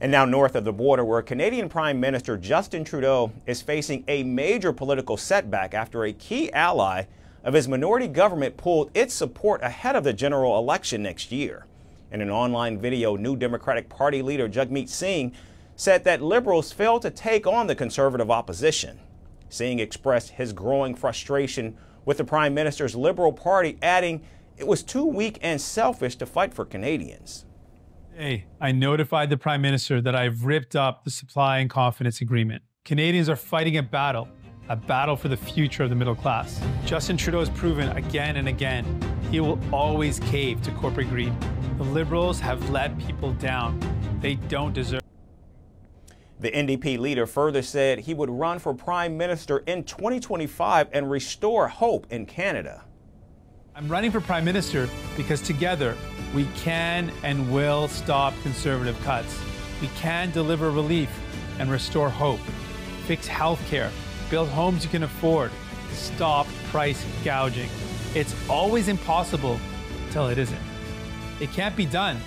And now north of the border, where Canadian Prime Minister Justin Trudeau is facing a major political setback after a key ally of his minority government pulled its support ahead of the general election next year. In an online video, New Democratic Party leader Jagmeet Singh said that liberals failed to take on the conservative opposition. Singh expressed his growing frustration with the Prime Minister's Liberal Party, adding it was too weak and selfish to fight for Canadians. Hey, I notified the Prime Minister that I've ripped up the supply and confidence agreement. Canadians are fighting a battle, a battle for the future of the middle class. Justin Trudeau has proven again and again he will always cave to corporate greed. The Liberals have let people down. They don't deserve. The NDP leader further said he would run for prime minister in 2025 and restore hope in Canada. I'm running for prime minister because together we can and will stop conservative cuts. We can deliver relief and restore hope, fix healthcare, build homes you can afford, stop price gouging. It's always impossible until it isn't. It can't be done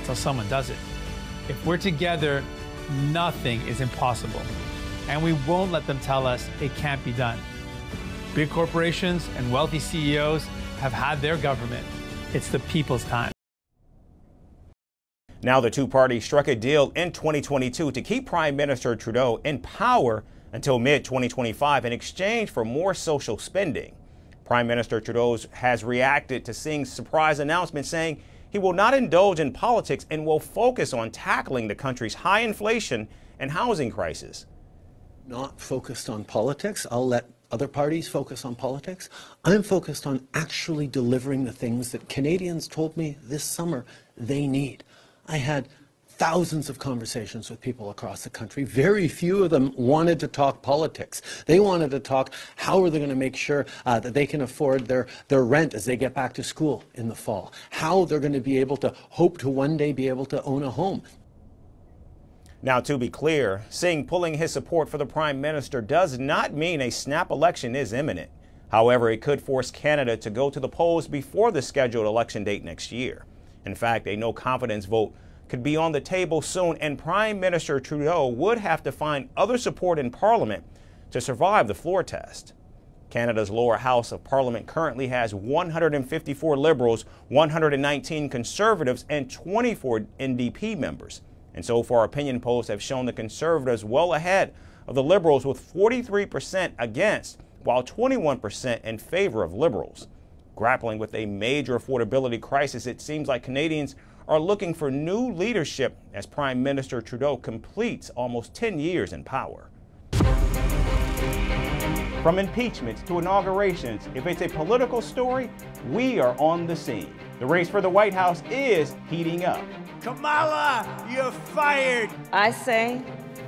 until someone does it. If we're together, nothing is impossible. And we won't let them tell us it can't be done. Big corporations and wealthy CEOs have had their government. It's the people's time. Now, the two parties struck a deal in 2022 to keep Prime Minister Trudeau in power until mid 2025 in exchange for more social spending. Prime Minister Trudeau has reacted to Singh's surprise announcement, saying he will not indulge in politics and will focus on tackling the country's high inflation and housing crisis. Not focused on politics. I'll let other parties focus on politics. I'm focused on actually delivering the things that Canadians told me this summer they need. I had thousands of conversations with people across the country. Very few of them wanted to talk politics. They wanted to talk how are they going to make sure uh, that they can afford their, their rent as they get back to school in the fall, how they're going to be able to hope to one day be able to own a home. Now, to be clear, Singh pulling his support for the Prime Minister does not mean a snap election is imminent. However, it could force Canada to go to the polls before the scheduled election date next year. In fact, a no confidence vote could be on the table soon, and Prime Minister Trudeau would have to find other support in Parliament to survive the floor test. Canada's lower house of parliament currently has 154 Liberals, 119 Conservatives, and 24 NDP members. And so far, opinion polls have shown the Conservatives well ahead of the Liberals with 43% against, while 21% in favor of Liberals. Grappling with a major affordability crisis, it seems like Canadians are looking for new leadership as Prime Minister Trudeau completes almost 10 years in power. From impeachments to inaugurations, if it's a political story, we are on the scene. The race for the White House is heating up. Kamala, you're fired. I say,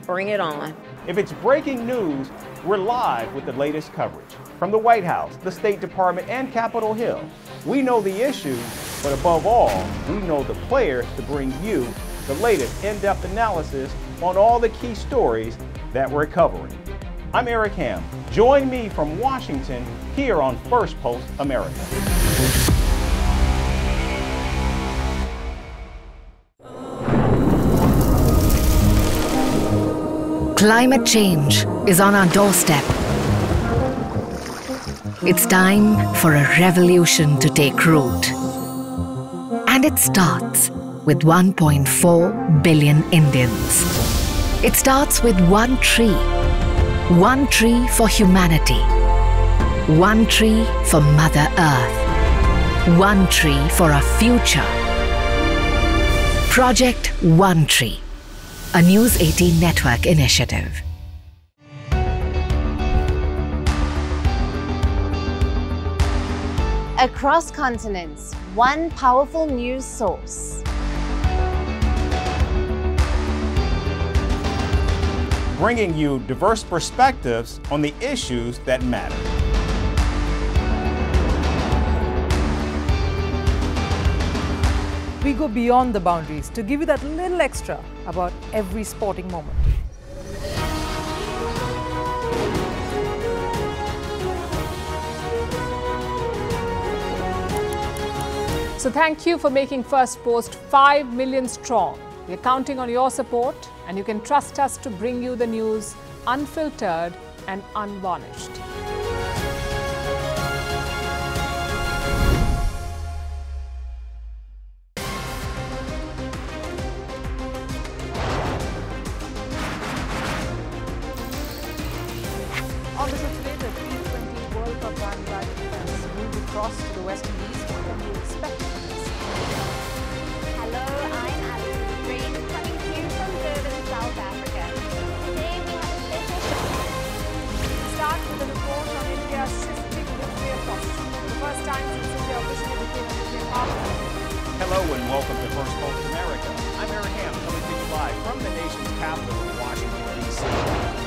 bring it on. If it's breaking news, we're live with the latest coverage. From the White House, the State Department, and Capitol Hill, we know the issues, but above all, we know the players to bring you the latest in depth analysis on all the key stories that we're covering. I'm Eric Ham. Join me from Washington here on Firstpost America. Climate change is on our doorstep. It's time for a revolution to take root. And it starts with 1.4 billion Indians. It starts with one tree. One tree for humanity. One tree for Mother Earth. One tree for our future. Project One Tree a News 18 network initiative. Across continents, one powerful news source. Bringing you diverse perspectives on the issues that matter. we go beyond the boundaries to give you that little extra about every sporting moment. So thank you for making Firstpost 5 million strong. We're counting on your support and you can trust us to bring you the news unfiltered and unvarnished. Hello and welcome to Firstpost America. I'm Eric Ham, coming to you live from the nation's capital Washington, D.C.